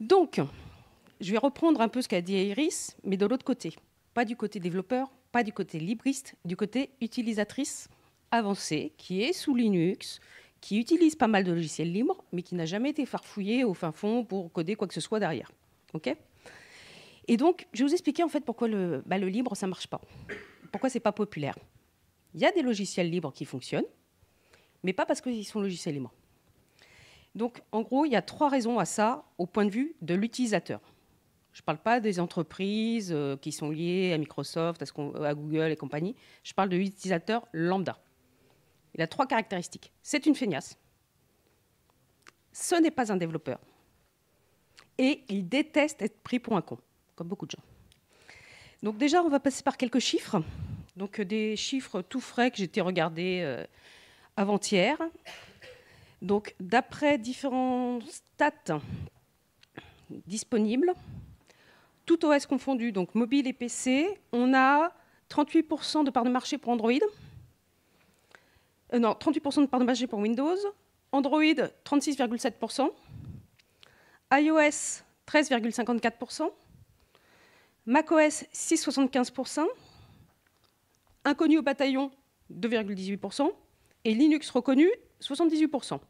Donc, je vais reprendre un peu ce qu'a dit Iris, mais de l'autre côté. Pas du côté développeur, pas du côté libriste, du côté utilisatrice avancée, qui est sous Linux, qui utilise pas mal de logiciels libres, mais qui n'a jamais été farfouillé au fin fond pour coder quoi que ce soit derrière. OK? Et donc, je vais vous expliquer en fait pourquoi le, bah, libre, ça ne marche pas. Pourquoi c'est pas populaire? Il y a des logiciels libres qui fonctionnent, mais pas parce qu'ils sont logiciels libres. Donc, en gros, il y a trois raisons à ça au point de vue de l'utilisateur. Je ne parle pas des entreprises euh, qui sont liées à Microsoft, à, Google et compagnie. Je parle de l'utilisateur lambda. Il a trois caractéristiques. C'est une feignasse. Ce n'est pas un développeur. Et il déteste être pris pour un con, comme beaucoup de gens. Donc déjà, on va passer par quelques chiffres. Donc des chiffres tout frais que j'ai été regarder euh, avant-hier. Donc d'après différents stats disponibles, tout OS confondu, donc mobile et PC, on a 38% de part de marché pour Android. Euh, non, 38% de part de marché pour Windows. Android, 36,7%. iOS, 13,54%. macOS, 6,75%. Inconnu au bataillon, 2,18%. Et Linux reconnu, 78%.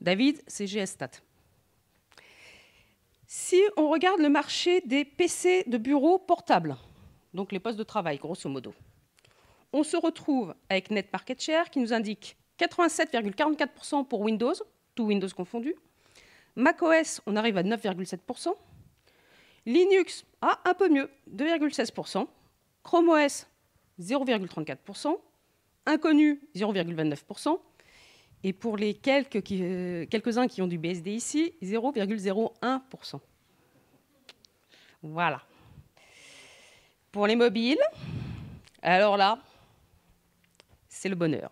David, c'est GStat. Si on regarde le marché des PC de bureau portables, donc les postes de travail, grosso modo, on se retrouve avec Net Market Share qui nous indique 87,44% pour Windows, tout Windows confondu. macOS, on arrive à 9,7%. Linux, ah, un peu mieux, 2,16%. Chrome OS, 0,34%. Inconnu, 0,29%. Et pour les euh, quelques-uns qui ont du BSD ici, 0,01%. Voilà. Pour les mobiles, alors là, c'est le bonheur.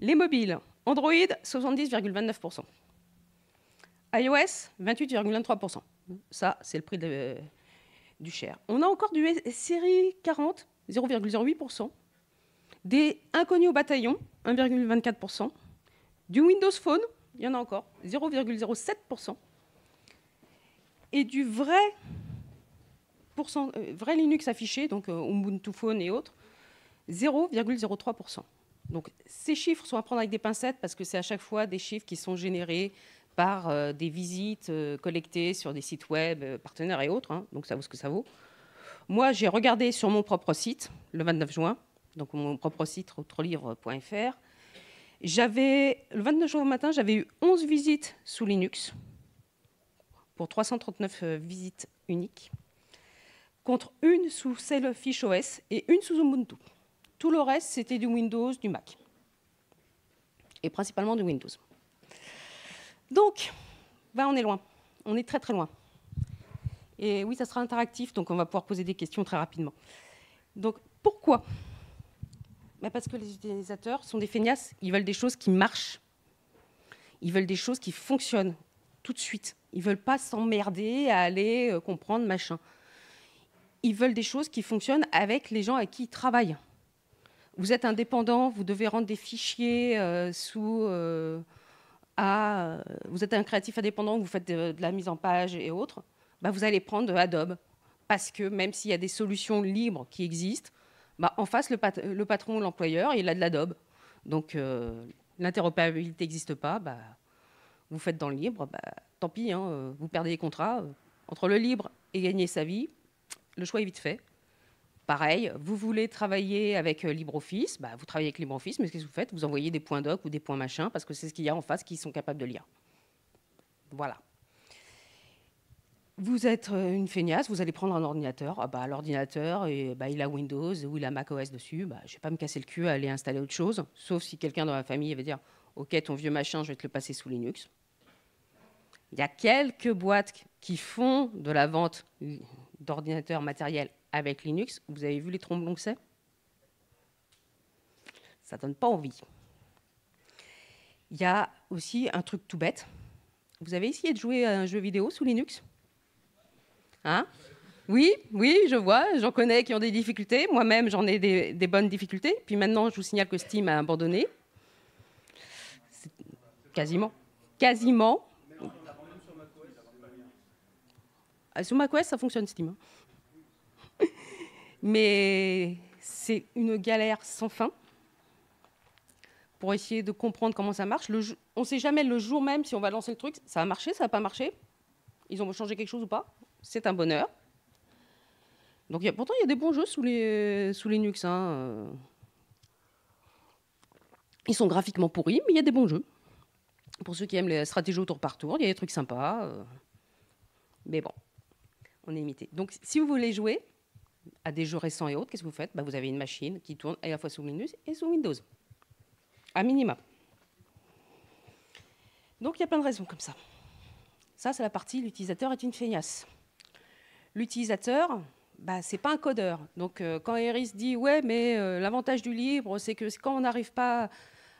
Les mobiles, Android, 70,29%. iOS, 28,23%. Ça, c'est le prix du cher. On a encore du série 40, 0,08%. Des inconnus au bataillon, 1,24%. Du Windows Phone, il y en a encore, 0,07%. Et du vrai, euh, vrai Linux affiché, donc euh, Ubuntu Phone et autres, 0,03%. Donc ces chiffres sont à prendre avec des pincettes parce que c'est à chaque fois des chiffres qui sont générés par euh, des visites collectées sur des sites web partenaires et autres. Hein. donc ça vaut ce que ça vaut. Moi, j'ai regardé sur mon propre site le 29 juin, donc mon propre site autrelivre.fr. J'avais, le 29 juin matin, j'avais eu 11 visites sous Linux pour 339 euh, visites uniques, contre une sous Selfish OS et une sous Ubuntu. Tout le reste, c'était du Windows, du Mac. Et principalement du Windows. Donc, ben on est loin. On est très très loin. Et oui, ça sera interactif, donc on va pouvoir poser des questions très rapidement. Donc, pourquoi? Parce que les utilisateurs sont des feignasses, ils veulent des choses qui marchent. Ils veulent des choses qui fonctionnent tout de suite. Ils veulent pas s'emmerder à aller euh, comprendre machin. Ils veulent des choses qui fonctionnent avec les gens avec qui ils travaillent. Vous êtes indépendant, vous devez rendre des fichiers euh, sous euh, vous êtes un créatif indépendant, vous faites de, la mise en page et autres, bah, vous allez prendre Adobe. Parce que même s'il y a des solutions libres qui existent, bah, en face, le, patron ou l'employeur, il a de l'Adobe. Donc, euh, l'interopérabilité n'existe pas. Bah, vous faites dans le libre, bah, tant pis, hein, euh, vous perdez les contrats. Euh, entre le libre et gagner sa vie, le choix est vite fait. Pareil, vous voulez travailler avec LibreOffice, vous travaillez avec LibreOffice, mais qu'est-ce que vous faites? Vous envoyez des points doc ou des points machin, parce que c'est ce qu'il y a en face qu'ils sont capables de lire. Voilà vous êtes euh, une feignasse, vous allez prendre un ordinateur. Ah bah, L'ordinateur, bah, il a Windows ou il a macOS dessus. Bah, je ne vais pas me casser le cul à aller installer autre chose, sauf si quelqu'un dans ma famille va dire Ok, ton vieux machin, je vais te le passer sous Linux. Il y a quelques boîtes qui font de la vente d'ordinateurs matériels avec Linux. Vous avez vu les tromblons que c'est? Ça donne pas envie. Il y a aussi un truc tout bête. Vous avez essayé de jouer à un jeu vidéo sous Linux? Hein? Oui, oui, je vois, j'en connais qui ont des difficultés. Moi-même, j'en ai des, bonnes difficultés. Puis maintenant, je vous signale que Steam a abandonné. Quasiment. Quasiment. Ah, sur macOS, ça fonctionne Steam. hein. Mais c'est une galère sans fin pour essayer de comprendre comment ça marche. On ne sait jamais le jour même si on va lancer le truc, ça va marcher, ça va pas marcher. Ils ont changé quelque chose ou pas? C'est un bonheur. Donc pourtant, il y a des bons jeux sous Linux. hein, euh. Ils sont graphiquement pourris, mais il y a des bons jeux. Pour ceux qui aiment les stratégies au tour par tour, il y a des trucs sympas. euh. Mais bon, on est limité. Donc si vous voulez jouer à des jeux récents et autres, qu'est-ce que vous faites? Bah, Vous avez une machine qui tourne à la fois sous Linux et sous Windows. À minima. Donc il y a plein de raisons comme ça. Ça, c'est la partie l'utilisateur est une feignasse. L'utilisateur, bah, c'est pas un codeur. Donc euh, quand Eris dit ouais, mais euh, l'avantage du libre, c'est que quand on n'arrive pas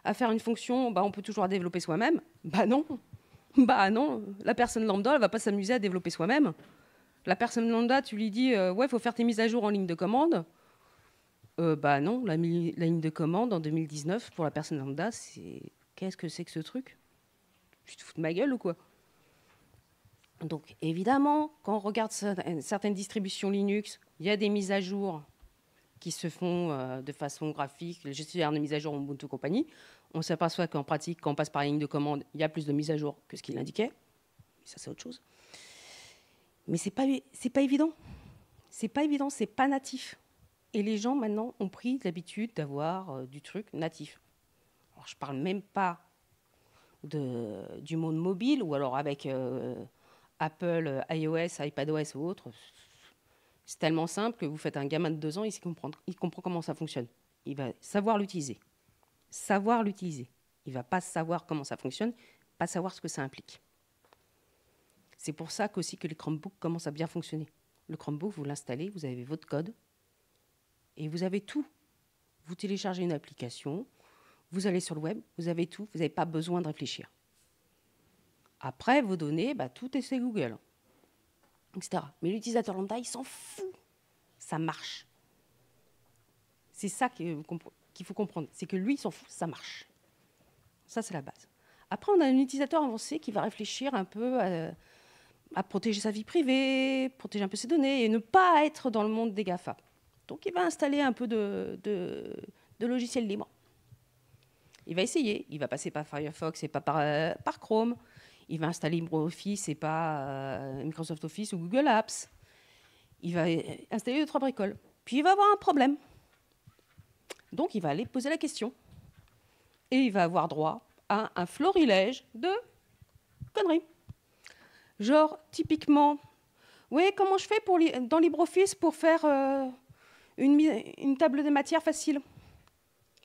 à faire une fonction, bah, on peut toujours la développer soi-même. Bah non, bah non. La personne lambda, elle va pas s'amuser à développer soi-même. La personne lambda, tu lui dis euh, ouais, faut faire tes mises à jour en ligne de commande. Euh, bah non, la ligne de commande en 2019 pour la personne lambda, c'est qu'est-ce que c'est que ce truc? Tu te fous de ma gueule ou quoi? Donc évidemment, quand on regarde certaines distributions Linux, il y a des mises à jour qui se font euh, de façon graphique, le gestionnaire de mise à jour Ubuntu compagnie. On s'aperçoit qu'en pratique, quand on passe par la ligne de commande, il y a plus de mises à jour que ce qu'il indiquait. Ça, c'est autre chose. Mais c'est pas, c'est pas évident. C'est pas évident, c'est pas natif. Et les gens maintenant ont pris l'habitude d'avoir euh, du truc natif. Alors je parle même pas du monde mobile ou alors avec euh, Apple, euh, iOS, iPadOS ou autre. C'est tellement simple que vous faites un gamin de deux ans, il, sait comprendre, il comprend comment ça fonctionne. Il va savoir l'utiliser. Savoir l'utiliser. Il va pas savoir comment ça fonctionne, pas savoir ce que ça implique. C'est pour ça qu'aussi que les Chromebooks commencent à bien fonctionner. Le Chromebook, vous l'installez, vous avez votre code et vous avez tout. Vous téléchargez une application, vous allez sur le web, vous avez tout, vous n'avez pas besoin de réfléchir. Après, vos données, bah, tout est chez Google, etc. Mais l'utilisateur lambda, il s'en fout. Ça marche. C'est ça compre- qu'il faut comprendre. C'est que lui, il s'en fout, ça marche. Ça, c'est la base. Après, on a un utilisateur avancé qui va réfléchir un peu à, protéger sa vie privée, protéger un peu ses données et ne pas être dans le monde des GAFA. Donc, il va installer un peu de, logiciels libres. Il va essayer. Il va passer par Firefox et pas par, euh, par Chrome. Il va installer LibreOffice et pas euh, Microsoft Office ou Google Apps. Il va installer deux, trois bricoles. Puis il va avoir un problème. Donc il va aller poser la question. Et il va avoir droit à un florilège de conneries. Genre, typiquement, oui, comment je fais pour dans LibreOffice pour faire euh, une, table de matière facile?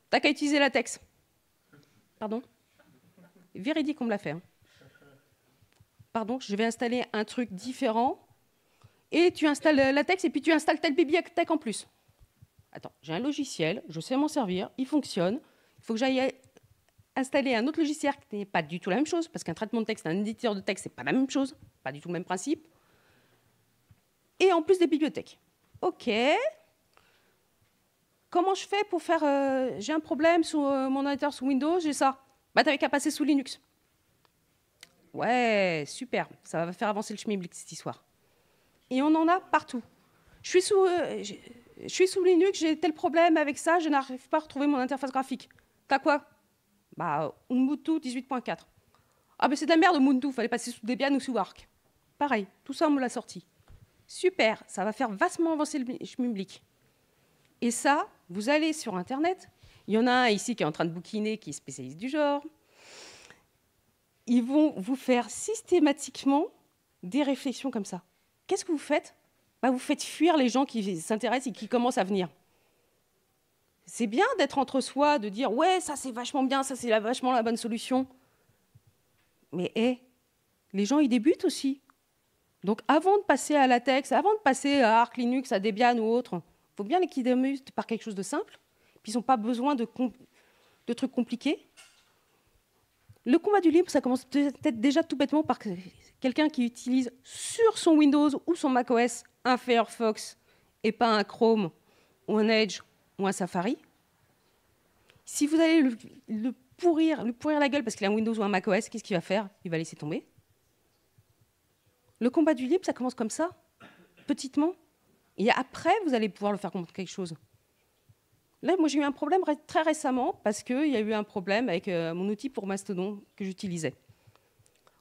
T'as qu'à utiliser la texte. Pardon? Véridique, on me l'a fait. hein. Je vais installer un truc différent. Et tu installes euh, la texte et puis tu installes telle bibliothèque en plus. Attends, j'ai un logiciel, je sais m'en servir, il fonctionne. Il faut que j'aille installer un autre logiciel qui n'est pas du tout la même chose, parce qu'un traitement de texte, un éditeur de texte, c'est pas la même chose, pas du tout le même principe. Et en plus des bibliothèques. Ok. Comment je fais pour faire euh, J'ai un problème sur euh, mon ordinateur sous Windows, j'ai ça. Bah t'avais qu'à passer sous Linux. Ouais, super. Ça va faire avancer le schmilblick cette histoire. Et on en a partout. Je suis sous, euh, je suis sous Linux, j'ai tel problème avec ça, je n'arrive pas à retrouver mon interface graphique. T'as quoi? Bah, Ubuntu 18.4. Ah, ben c'est de la merde, Ubuntu, fallait passer sous Debian ou sous Arc. Pareil, tout ça, on me l'a sorti. Super, ça va faire vastement avancer le schmilblick. Et ça, vous allez sur Internet. Il y en a un ici qui est en train de bouquiner, qui est spécialiste du genre. Ils vont vous faire systématiquement des réflexions comme ça. Qu'est-ce que vous faites? Bah, Vous faites fuir les gens qui s'intéressent et qui commencent à venir. C'est bien d'être entre soi, de dire ouais, ça c'est vachement bien, ça c'est vachement la bonne solution. Mais les gens ils débutent aussi. Donc avant de passer à latex, avant de passer à Arc Linux, à Debian ou autre, faut bien qu'ils débutent par quelque chose de simple. Puis ils n'ont pas besoin de trucs compliqués. Le combat du libre, ça commence peut-être déjà tout bêtement par que- quelqu'un qui utilise sur son Windows ou son macOS un Firefox et pas un Chrome ou un Edge ou un Safari. Si vous allez le, pourrir, le pourrir la gueule parce qu'il a un Windows ou un macOS, qu'est-ce qu'il va faire? Il va laisser tomber. Le combat du libre, ça commence comme ça. petitement. Et après, vous allez pouvoir le faire comprendre quelque chose. Là, moi, j'ai eu un problème très récemment parce qu'il y a eu un problème avec euh, mon outil pour Mastodon que j'utilisais.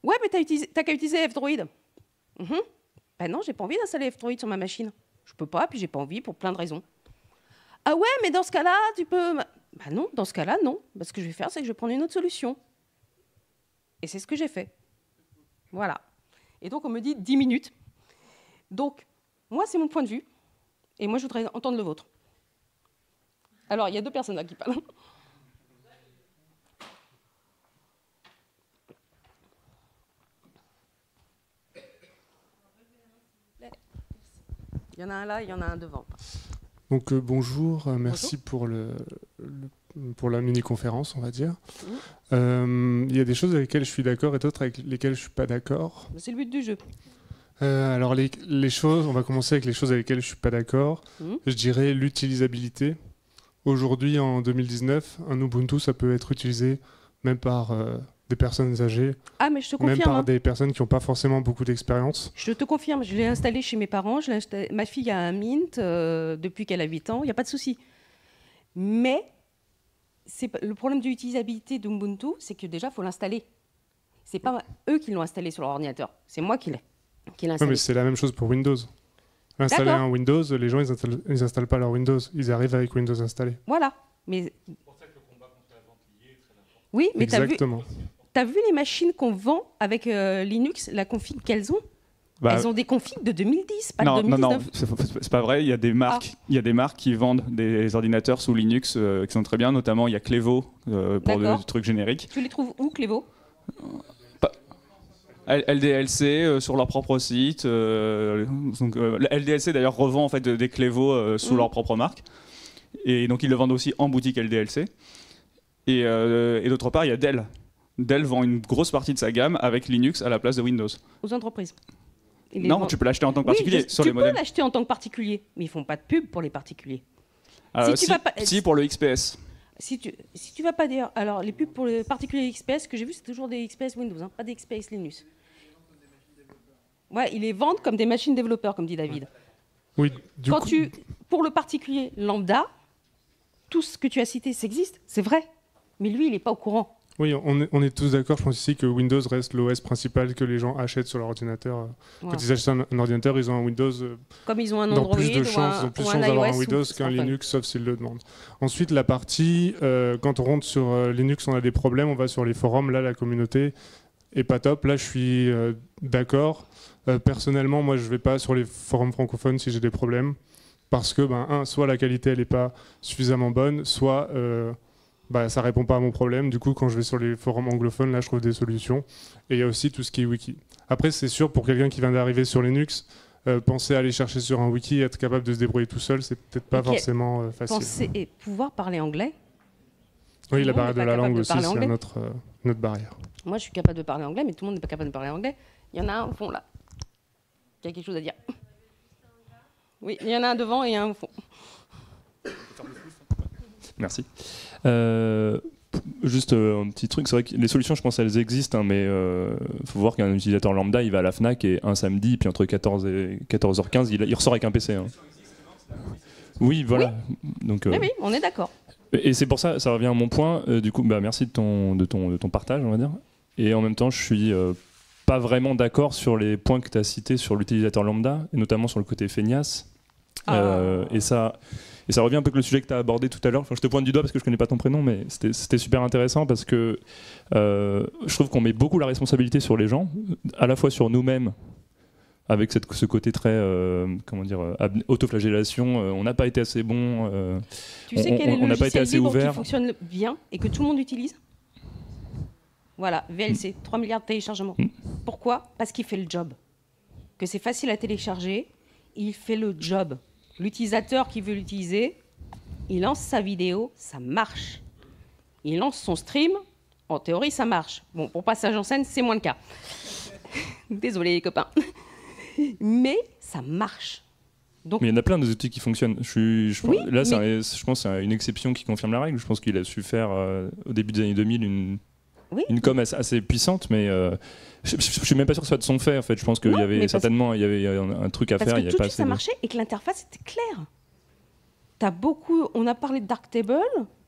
Ouais, mais t'as qu'à utiliser F-Droid. Mhm. Ben non, j'ai pas envie d'installer F-Droid sur ma machine. Je peux pas, puis j'ai pas envie pour plein de raisons. Ah ouais, mais dans ce cas-là, tu peux. Ben non, dans ce cas-là, non. ce que je vais faire, c'est que je vais prendre une autre solution. Et c'est ce que j'ai fait. Voilà. Et donc, on me dit 10 minutes. Donc, moi, c'est mon point de vue. Et moi, je voudrais entendre le vôtre. Alors, il y a deux personnes là qui parlent. Il y en a un là, il y en a un devant. Donc euh, bonjour, euh, merci pour le, pour la mini-conférence, on va dire. Mmh. Euh, il y a des choses avec lesquelles je suis d'accord et d'autres avec lesquelles je suis pas d'accord. C'est le but du jeu. alors les, les, choses, on va commencer avec les choses avec lesquelles je suis pas d'accord. Mmh. Je dirais l'utilisabilité. Aujourd'hui, en 2019, un Ubuntu, ça peut être utilisé même par euh, des personnes âgées. Ah, mais je te confirme. Même par hein. des personnes qui n'ont pas forcément beaucoup d'expérience. Je te confirme, je l'ai installé chez mes parents. Ma fille a un Mint euh, depuis qu'elle a 8 ans, il n'y a pas de souci. Mais le problème de l'utilisabilité d'Ubuntu, c'est que déjà, il faut l'installer. C'est pas eux qui l'ont installé sur leur ordinateur, c'est moi qui l'ai installé. Oui, mais c'est la même chose pour Windows. Installer un Windows, les gens, ils installent, pas leur Windows. Ils arrivent avec Windows installé. Voilà. Mais... Oui, mais tu as vu, as vu les machines qu'on vend avec euh, Linux, la config qu'elles ont? Bah, Elles ont des configs de 2010, pas non, de 2019. Non, non, c'est pas vrai. Il y a des marques, ah. il y a des marques qui vendent des ordinateurs sous Linux euh, qui sont très bien. Notamment, il y a Clevo euh, pour des trucs génériques. Tu les trouves où, Clevo LDLC euh, sur leur propre site. Euh, donc, euh, LDLC d'ailleurs revend en fait des Clévo sous mm. leur propre marque. Et donc ils le vendent aussi en boutique LDLC. Et, d'autre part, il y a Dell. Dell vend une grosse partie de sa gamme avec Linux à la place de Windows. Aux entreprises. non, tu peux l'acheter en tant que particulier sur tu les peux l'acheter en tant que particulier, mais ils font pas de pub pour les particuliers. si, si, pour le XPS. Si tu, si tu vas pas dire, alors les pubs pour les particuliers XPS que j'ai vu, c'est toujours des XPS Windows, hein, pas des XPS Linux. Ouais, ils les vendent comme des machines développeurs, comme dit David. Oui, du Quand tu, pour le particulier lambda, tout ce que tu as cité, ça existe, c'est vrai. Mais lui, il n'est pas au courant. Oui, on est, on est tous d'accord, je pense ici, que Windows reste l'OS principal que les gens achètent sur leur ordinateur. Quand ils achètent un, ordinateur, ils ont un Windows. Euh, comme ils ont un Android, plus de chances, un, plus de chances d'avoir un Windows qu'un Linux, sauf s'ils le demandent. Ensuite, la partie, euh, quand on rentre sur euh, Linux, on a des problèmes, on va sur les forums, là, la communauté est pas top. Là, je suis d'accord. Euh, personnellement, moi, je ne vais pas sur les forums francophones si j'ai des problèmes. Parce que, ben, un, soit la qualité, elle n'est pas suffisamment bonne, soit euh, bah, ça répond pas à mon problème. Du coup, quand je vais sur les forums anglophones, là, je trouve des solutions. Et il y a aussi tout ce qui est wiki. Après, c'est sûr, pour quelqu'un qui vient d'arriver sur Linux, euh, penser à aller chercher sur un wiki, être capable de se débrouiller tout seul, c'est peut-être pas forcément facile. Penser et pouvoir parler anglais? Oui, la barrière de la langue aussi, c'est notre, notre barrière. Moi, je suis capable de parler anglais, mais tout le monde n'est pas capable de parler anglais. Il y en a un au fond là y a quelque chose à dire. Oui, il y en a un devant et un au fond. Merci. Euh, juste euh, un petit truc, c'est vrai que les solutions, je pense, elles existent, hein, mais il euh, faut voir qu'un utilisateur lambda, il va à la Fnac et un samedi, puis entre 14 et 14h15, il, ressort avec un PC. Hein. Oui, voilà. Donc, oui, on est d'accord. Et c'est pour ça, ça revient à mon point. du coup, bah, merci de ton, de, ton, de ton partage, on va dire. Et en même temps, je suis pas vraiment d'accord sur les points que tu as cités sur l'utilisateur lambda, et notamment sur le côté feignasse. Ah. Euh, et, ça, et ça revient un peu avec le sujet que tu as abordé tout à l'heure. Enfin, je te pointe du doigt parce que je connais pas ton prénom, mais c'était super intéressant parce que euh, je trouve qu'on met beaucoup la responsabilité sur les gens, à la fois sur nous-mêmes, avec cette, ce côté très euh, comment dire autoflagellation on n'a pas été assez bon tu sais on n'a pas été assez ouvert qui fonctionne bien et que tout le monde utilise? Voilà, VLC, 3 milliards de téléchargements. Mm. Pourquoi? Parce qu'il fait le job. Que c'est facile à télécharger, il fait le job. L'utilisateur qui veut l'utiliser, il lance sa vidéo, ça marche. Il lance son stream, en théorie, ça marche. Bon, pour passage en scène, c'est moins le cas. Désolé, les copains. Mais ça marche. Donc, mais il y en a plein des outils qui fonctionnent. Je, je là, je pense que c'est une exception qui confirme la règle. Je pense qu'il a su faire, euh, au début des années 2000, une une com assez, puissante, mais je, ne suis même pas sûr que ce soit de son fait. En fait, je pense qu'il y avait certainement il y avait un, truc à faire. il y tout de suite, ça marchait et que l'interface était claire. As beaucoup, on a parlé de Darktable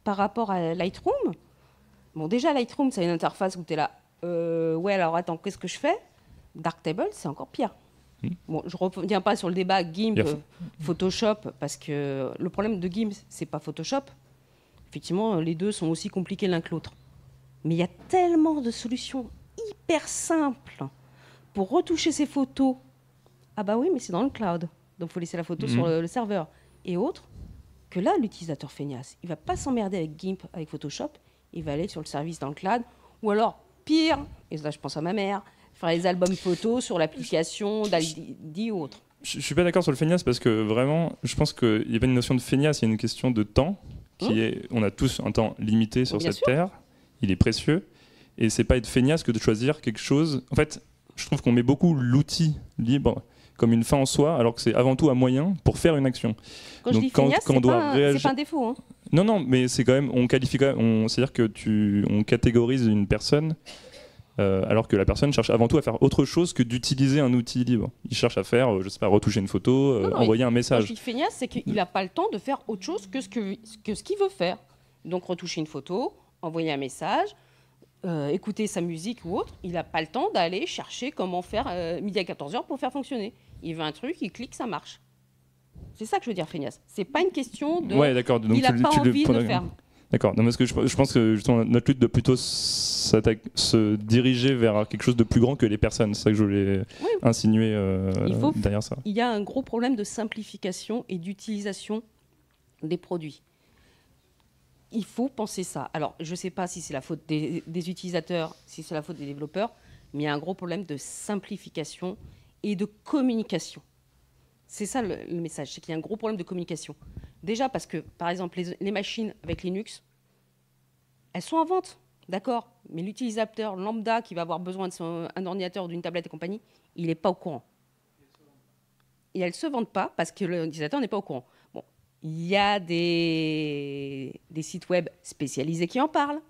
par rapport à Lightroom. Bon, déjà, Lightroom, c'est une interface où tu es là. Euh, ouais, alors attends, qu'est-ce que je fais? Darktable, c'est encore pire. Hmm. Bon, je ne reviens pas sur le débat GIMP, Photoshop, parce que le problème de GIMP, c'est pas Photoshop. Effectivement, les deux sont aussi compliqués l'un que l'autre. Mais il y a tellement de solutions hyper simples pour retoucher ces photos. Ah bah oui, mais c'est dans le cloud. Donc il faut laisser la photo sur hmm. le, serveur. Et autres, que là, l'utilisateur feignasse, il va pas s'emmerder avec GIMP, avec Photoshop, il va aller sur le service dans le cloud, ou alors, pire, et là je pense à ma mère, faire les albums photos sur l'application d'Aldi ou autre. Je, ne suis pas d'accord sur le feignasse parce que vraiment, je pense qu'il n'y a pas une notion de feignasse, il y a une question de temps qui mmh. est, on a tous un temps limité sur cette terre, il est précieux, et c'est pas être feignasse que de choisir quelque chose. En fait, je trouve qu'on met beaucoup l'outil libre comme une fin en soi, alors que c'est avant tout un moyen pour faire une action. Quand Donc, je dis quand, quand on doit réagir, c'est pas un défaut. Hein. Non, non, mais c'est quand même, on qualifie c'est-à-dire que tu, on catégorise une personne. Euh, alors que la personne cherche avant tout à faire autre chose que d'utiliser un outil libre. Il cherche à faire, euh, je sais pas, retoucher une photo, euh, envoyer un message. Ce qu'il c'est qu'il n'a pas le temps de faire autre chose que ce qu'il que ce qu'il veut faire. Donc retoucher une photo, envoyer un message, écouter sa musique ou autre, il n'a pas le temps d'aller chercher comment faire midi à 14h pour faire fonctionner il veut un truc, il clique, ça marche. C'est ça que je veux dire, feignasse. C'est pas une question de. Ouais, d'accord. il n'a pas envie de faire. D'accord. parce que je, pense que justement, notre lutte de plutôt se diriger vers quelque chose de plus grand que les personnes. C'est ça que je voulais insinuer euh, derrière ça. Il y a un gros problème de simplification et d'utilisation des produits. Il faut penser ça. Alors, je ne sais pas si c'est la faute des, utilisateurs, si c'est la faute des développeurs, mais il y a un gros problème de simplification et de communication. C'est ça le, message, c'est qu'il y a un gros problème de communication. Déjà parce que, par exemple, les, machines avec Linux, elles sont en vente, d'accord, mais l'utilisateur lambda qui va avoir besoin d'un ordinateur, d'une tablette et compagnie, il n'est pas au courant. Et elles ne se vendent pas parce que l'utilisateur n'est pas au courant. Il y a des, sites web spécialisés qui en parlent,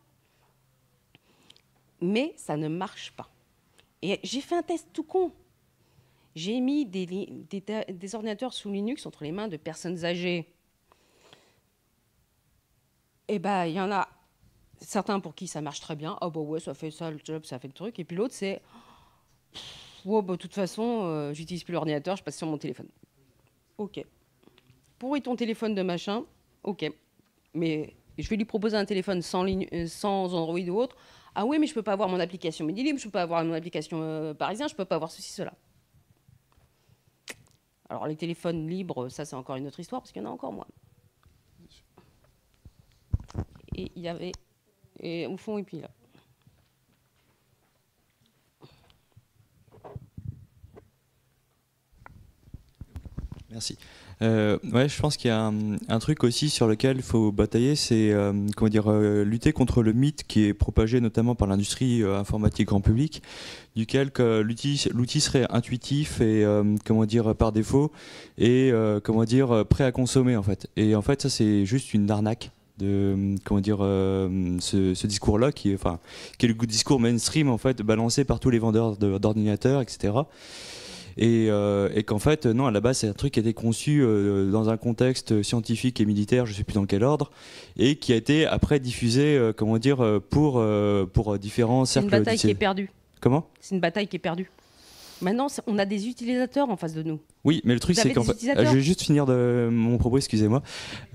mais ça ne marche pas. Et j'ai fait un test tout con j'ai mis des, ordinateurs sous Linux entre les mains de personnes âgées. Eh bien, il y en a certains pour qui ça marche très bien. Ah, bah ouais, ça fait ça le job, ça fait le truc. Et puis l'autre, c'est. Oh, bah, de toute façon, euh, j'utilise plus l'ordinateur, je passe sur mon téléphone. Ok. Pourri ton téléphone de machin, ok. Mais je vais lui proposer un téléphone sans, euh, Android ou autre. Ah oui, mais je peux pas avoir mon application Medilib, je peux pas avoir mon application euh, parisien, je peux pas avoir ceci, cela. Alors les téléphones libres, ça c'est encore une autre histoire parce qu'il y en a encore moins. Et il y avait et au fond et puis là. Merci. Euh, ouais, je pense qu'il y a un, truc aussi sur lequel il faut batailler, c'est euh, comment dire euh, lutter contre le mythe qui est propagé notamment par l'industrie informatique grand public, duquel l'outil serait intuitif et comment dire par défaut et comment dire prêt à consommer en fait. Et en fait, ça c'est juste une arnaque de comment dire ce, ce discours-là qui est enfin qui est le discours mainstream en fait balancé par tous les vendeurs d'ordinateurs, etc. Euh, et, qu'en fait, non, à la base, c'est un truc qui a été conçu euh, dans un contexte scientifique et militaire, je ne sais plus dans quel ordre, et qui a été après diffusé, euh, comment dire, pour, pour différents cercles. C'est une bataille qui est perdue. Comment? C'est une bataille qui est perdue. Maintenant, on a des utilisateurs en face de nous. Oui, mais le truc, c'est qu'en fait, je vais juste finir de mon propos, excusez-moi.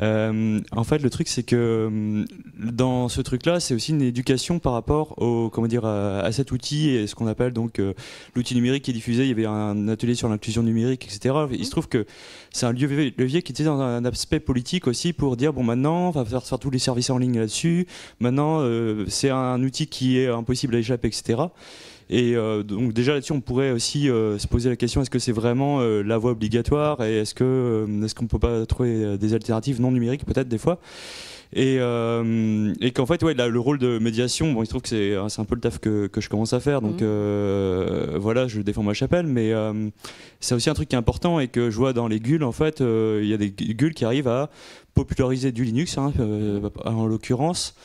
Euh, en fait, le truc, c'est que euh, dans ce truc-là, c'est aussi une éducation par rapport au, comment dire, à, cet outil et ce qu'on appelle donc euh, l'outil numérique qui est diffusé. Il y avait un atelier sur l'inclusion numérique, etc. Il se trouve que c'est un levier qui était dans un aspect politique aussi pour dire bon, maintenant, on va faire, faire tous les services en ligne là-dessus. Maintenant, c'est un outil qui est impossible à échapper, etc. Et euh, donc déjà là-dessus, on pourrait aussi euh, se poser la question est-ce que c'est vraiment euh, la voie obligatoire et est-ce que est-ce qu'on peut pas trouver des alternatives non numériques peut-être des fois? Et, et qu'en fait ouais le rôle de médiation bon il se trouve que c'est un peu le taf que, que je commence à faire. Donc mmh. voilà je défends ma chapelle mais c'est aussi un truc qui est important et que je vois dans les GUL en fait il y a des GUL qui arrivent à populariser du Linux hein, en l'occurrence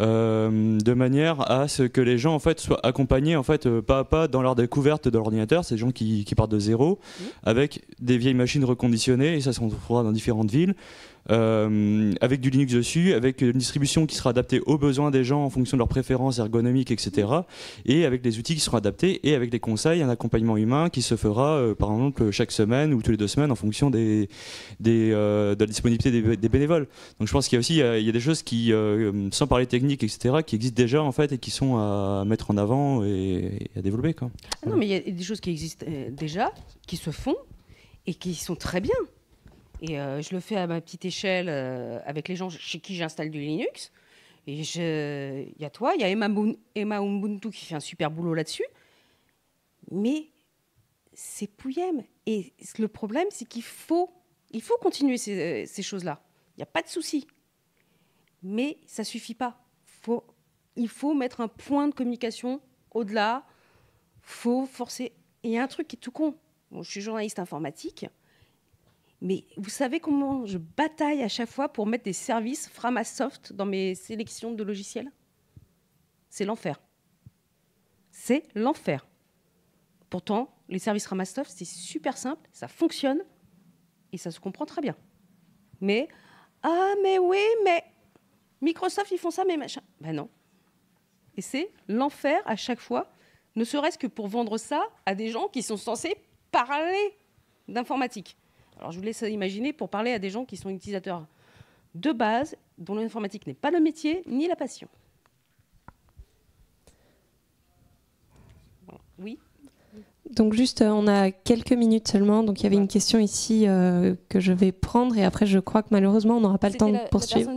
euh, de manière à ce que les gens en fait soient accompagnés en fait pas à pas dans leur découverte de l'ordinateur. C'est des gens qui, qui, partent de zéro mmh. avec des vieilles machines reconditionnées et ça se retrouvera dans différentes villes. Euh, avec du Linux dessus, avec une distribution qui sera adaptée aux besoins des gens en fonction de leurs préférences ergonomiques, etc. Et avec des outils qui seront adaptés et avec des conseils, un accompagnement humain qui se fera euh, par exemple chaque semaine ou tous les deux semaines en fonction euh, de la disponibilité des, bénévoles. Donc je pense qu'il y a aussi il y a des choses qui, sans parler technique, etc., qui existent déjà en fait et qui sont à mettre en avant et, à développer. Ah non, mais il y a des choses qui existent déjà, qui se font et qui sont très bien. Et euh, je le fais à ma petite échelle euh, avec les gens chez qui j'installe du Linux. Et il y a toi, il y a Emma, Ubuntu qui fait un super boulot là-dessus. Mais c'est pouillem. Et le problème, c'est qu'il faut, il faut continuer ces, ces choses-là. Il n'y a pas de souci. Mais ça suffit pas. Il faut mettre un point de communication au-delà. faut forcer. il y a un truc qui est tout con. je suis journaliste informatique. Mais vous savez comment je bataille à chaque fois pour mettre des services Framasoft dans mes sélections de logiciels? C'est l'enfer. C'est l'enfer. Pourtant, les services Framasoft, c'est super simple, ça fonctionne et ça se comprend très bien. Mais, ah, mais oui, mais Microsoft, ils font ça, mais machin. Ben non. Et c'est l'enfer à chaque fois, ne serait-ce que pour vendre ça à des gens qui sont censés parler d'informatique. Alors je vous laisse imaginer pour parler à des gens qui sont utilisateurs de base, dont l'informatique n'est pas le métier ni la passion. Oui donc juste, euh, on a quelques minutes seulement. Donc il y avait une question ici euh, que je vais prendre et après je crois que malheureusement on n'aura pas le temps de poursuivre.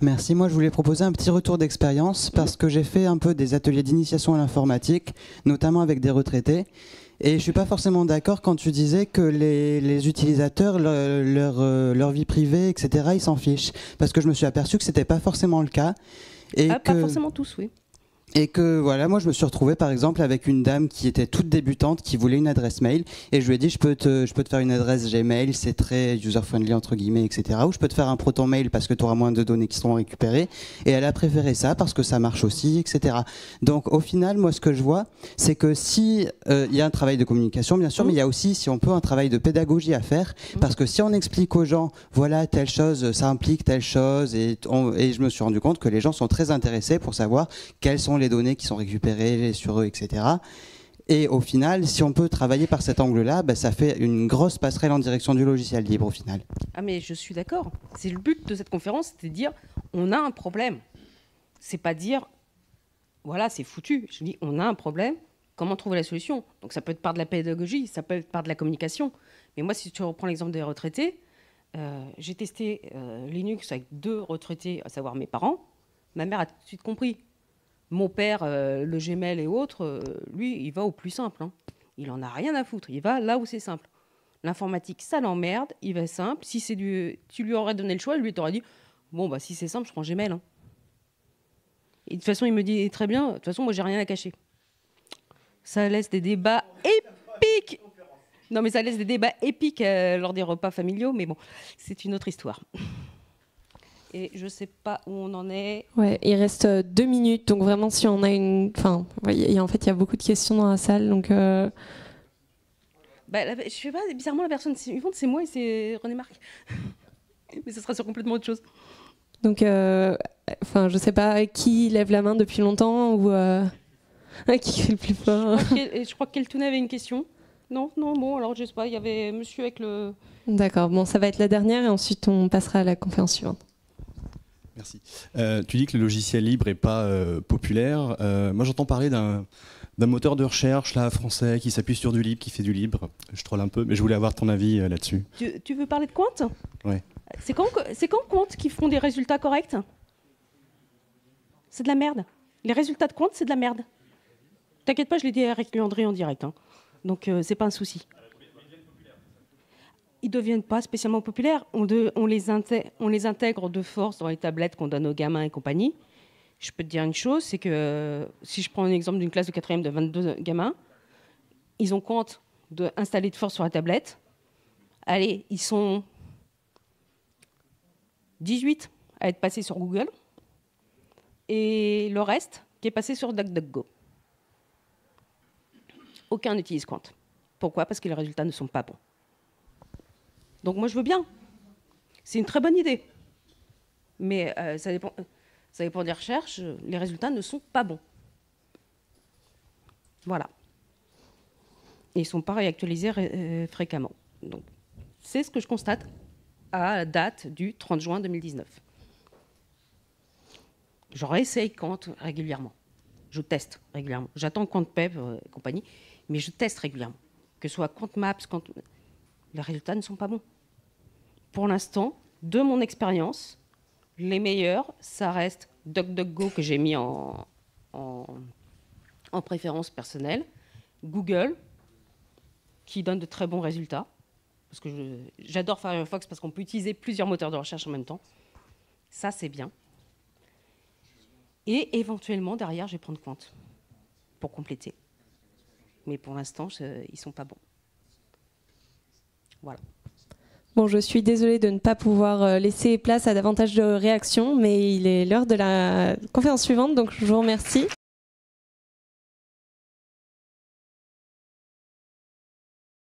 Merci. Moi, je voulais proposer un petit retour d'expérience parce que j'ai fait un peu des ateliers d'initiation à l'informatique, notamment avec des retraités. Et je suis pas forcément d'accord quand tu disais que les, utilisateurs, leur, euh, leur, vie privée, etc., ils s'en fichent. Parce que je me suis aperçu que c'était pas forcément le cas. Et ah, Pas forcément tous, oui. Et que voilà, moi je me suis retrouvé par exemple avec une dame qui était toute débutante, qui voulait une adresse mail, et je lui ai dit je peux te, je peux te faire une adresse Gmail, c'est très user friendly entre guillemets, etc. Ou je peux te faire un proton mail parce que tu auras moins de données qui seront récupérées. Et elle a préféré ça parce que ça marche aussi, etc. Donc au final, moi ce que je vois, c'est que si euh, il y a un travail de communication bien sûr, mais il y a aussi si on peut un travail de pédagogie à faire, parce que si on explique aux gens voilà telle chose, ça implique telle chose, et, et je me suis rendu compte que les gens sont très intéressés pour savoir quels sont les les données qui sont récupérées sur eux, etc. Et au final, si on peut travailler par cet angle-là, bah, ça fait une grosse passerelle en direction du logiciel libre au final. Ah mais je suis d'accord. C'est le but de cette conférence, c'est de dire on a un problème. C'est pas dire voilà c'est foutu. Je dis on a un problème. Comment trouver la solution? Donc ça peut être par de la pédagogie, ça peut être par de la communication. Mais moi, si tu reprends l'exemple des retraités, euh, j'ai testé euh, Linux avec deux retraités, à savoir mes parents. Ma mère a tout de suite compris. Mon père, euh, le Gmail et autres, euh, lui, il va au plus simple. Hein. Il en a rien à foutre. Il va là où c'est simple. L'informatique, ça l'emmerde. Il va simple. Si c'est du, tu lui aurais donné le choix, lui t'aurait dit, bon bah si c'est simple, je prends Gmail. Hein. Et de toute façon, il me dit très bien. De toute façon, moi, j'ai rien à cacher. Ça laisse des débats épiques. Non, mais ça laisse des débats épiques euh, lors des repas familiaux. Mais bon, c'est une autre histoire et je ne sais pas où on en est. Ouais, il reste euh, deux minutes, donc vraiment si on a une, enfin, y en fait il y a beaucoup de questions dans la salle, donc. Euh... Bah, je sais pas, bizarrement la personne suivante c'est moi et c'est René Marc, mais ce sera sur complètement autre chose. Donc, euh, enfin, je sais pas qui lève la main depuis longtemps ou euh, qui crie le plus fort. Je crois qu'Eltoun avait une question. Non, non, bon, alors je sais pas, il y avait monsieur avec le. D'accord, bon, ça va être la dernière et ensuite on passera à la conférence suivante. Merci. Euh, tu dis que le logiciel libre n'est pas euh, populaire. Euh, moi, j'entends parler d'un moteur de recherche là, français qui s'appuie sur du libre, qui fait du libre. Je troll un peu, mais je voulais avoir ton avis là-dessus. Tu, veux parler de Quant? Oui. C'est quand, quand Quant qui font des résultats corrects? C'est de la merde. Les résultats de Quant, c'est de la merde. T'inquiète pas, je l'ai dit à André en direct. Hein. Donc, c'est pas un souci ils ne deviennent pas spécialement populaires. On, les intègre, de force dans les tablettes qu'on donne aux gamins et compagnie. Je peux te dire une chose, c'est que si je prends un exemple d'une classe de 4 de 22 gamins, ils ont compte d'installer de force sur la tablette. Allez, ils sont 18, à être passé sur Google et le reste qui est passé sur DuckDuckGo. Aucun n'utilise Quant. Pourquoi? Parce que les résultats ne sont pas bons. Donc moi je veux bien. C'est une très bonne idée. Mais euh, ça, dépend, des recherches, les résultats ne sont pas bons. Voilà. Ils ne sont pas réactualisés euh, fréquemment. Donc c'est ce que je constate à la date du 30 juin 2019. Je réessaye Quant régulièrement. Je teste régulièrement. J'attends Quant PEP euh, et compagnie, mais je teste régulièrement. Que ce soit Quant Maps, Quant... les résultats ne sont pas bons. Pour l'instant, de mon expérience, les meilleurs, ça reste DuckDuckGo que j'ai mis en, en, en préférence personnelle, Google, qui donne de très bons résultats, parce que j'adore Firefox parce qu'on peut utiliser plusieurs moteurs de recherche en même temps. Ça, c'est bien. Et éventuellement, derrière, je vais prendre compte pour compléter. Mais pour l'instant, ils ne sont pas bons. Voilà. Bon, je suis désolée de ne pas pouvoir euh, laisser place à davantage de réactions, mais il est l'heure de la conférence suivante, donc je vous remercie.